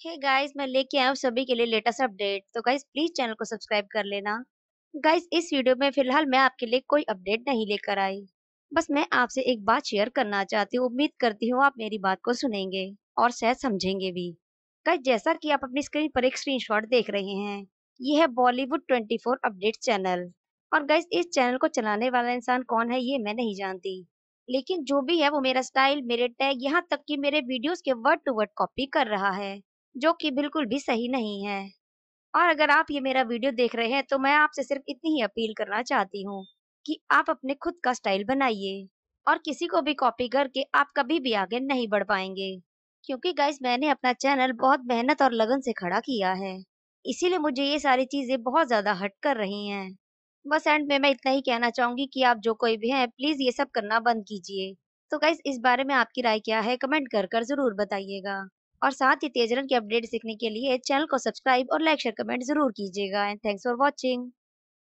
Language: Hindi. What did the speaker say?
हे गाइस मैं लेके आया हूँ सभी के लिए लेटेस्ट अपडेट तो गाइस प्लीज़ चैनल को सब्सक्राइब कर लेना। गाइस इस वीडियो में फ़िलहाल मैं आपके लिए कोई अपडेट नहीं लेकर आई। बस मैं आपसे एक बात शेयर करना चाहती हूँ। उम्मीद करती हूँ आप मेरी बात को सुनेंगे और शायद समझेंगे भी। गाइस जैसा कि आप अपनी स्क्रीन पर एक स्क्रीनशॉट देख रहे हैं ये है बॉलीवुड 24 अपडेट चैनल और गाइस इस चैनल को चलाने वाला इंसान कौन है ये मैं नहीं जानती। लेकिन जो भी है, वो मेरा स्टाइल मेरे टैग यहाँ तक कि मेरे वीडियोस के वर्ड टू वर्ड कॉपी कर रहा है। जो कि बिल्कुल भी सही नहीं है। और अगर आप ये मेरा वीडियो देख रहे हैं तो मैं आपसे सिर्फ़ इतनी ही अपील करना चाहती हूँ कि आप अपने खुद का स्टाइल बनाइए और किसी को भी कॉपी करके आप कभी भी आगे नहीं बढ़ पाएँगे। क्योंकि गाइस, मैंने अपना चैनल बहुत मेहनत और लगन से खड़ा किया है। इसीलिए मुझे ये सारी चीज़ें बहुत ज़्यादा हट कर रही हैं। बस एंड में मैं इतना ही कहना चाहूँगी कि आप जो कोई भी हैं, प्लीज़ ये सब करना बंद कीजिए। तो गाइस, इस बारे में आपकी राय क्या है, कमेंट कर कर ज़रूर बताइएगा। और साथ ही तेजरन के अपडेट सीखने के लिए चैनल को सब्सक्राइब और लाइक, शेयर, कमेंट ज़रूर कीजिएगा। And thanks for watching.